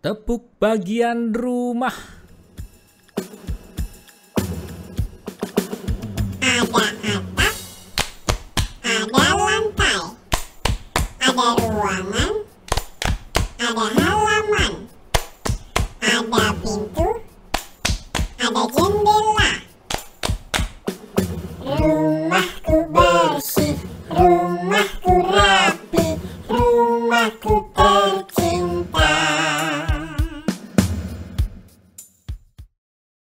Tepuk bagian rumah. Ada atap, ada lantai, ada ruangan, ada halaman, ada pintu, ada jendela. Rumahku bersih, rumahku rapi, rumahku